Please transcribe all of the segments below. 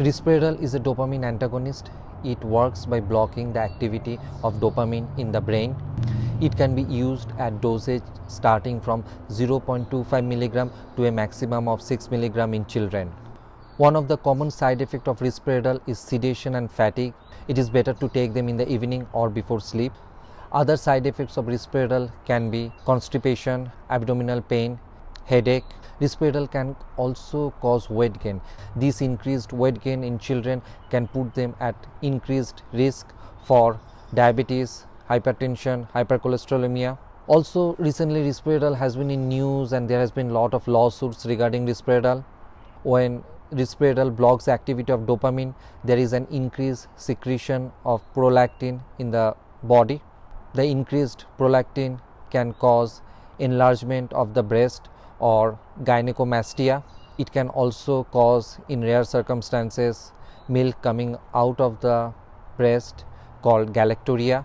Risperidone is a dopamine antagonist. It works by blocking the activity of dopamine in the brain. It can be used at dosage starting from 0.25 mg to a maximum of 6 mg in children. One of the common side effects of risperidone is sedation and fatigue. It is better to take them in the evening or before sleep. Other side effects of risperidone can be constipation, abdominal pain, headache. Risperidone can also cause weight gain. This increased weight gain in children can put them at increased risk for diabetes, hypertension, hypercholesterolemia. Also recently risperidone has been in news and there has been a lot of lawsuits regarding risperidone. When risperidone blocks activity of dopamine, there is an increased secretion of prolactin in the body. The increased prolactin can cause enlargement of the breast or gynecomastia. It can also cause in rare circumstances milk coming out of the breast called galactorrhea.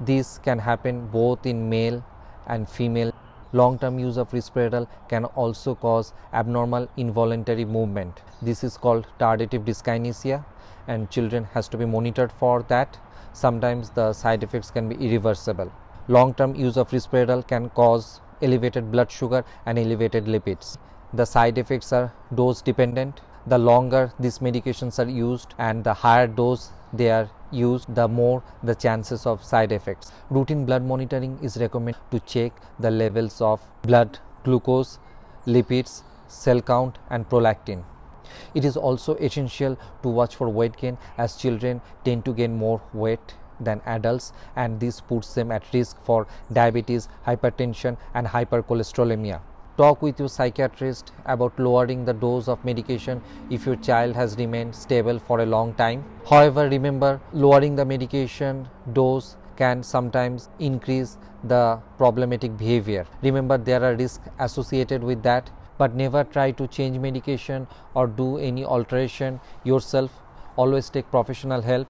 This can happen both in male and female. Long term use of risperidone can also cause abnormal involuntary movement. This is called tardive dyskinesia and children has to be monitored for that. Sometimes the side effects can be irreversible. Long term use of risperidone can cause elevated blood sugar and elevated lipids. The side effects are dose dependent. The longer these medications are used and the higher dose they are used, the more the chances of side effects. Routine blood monitoring is recommended to check the levels of blood glucose, lipids, cell count and prolactin. It is also essential to watch for weight gain as children tend to gain more weight than adults and this puts them at risk for diabetes, hypertension and hypercholesterolemia. Talk with your psychiatrist about lowering the dose of medication if your child has remained stable for a long time. However, remember lowering the medication dose can sometimes increase the problematic behavior. Remember there are risks associated with that but never try to change medication or do any alteration yourself. Always take professional help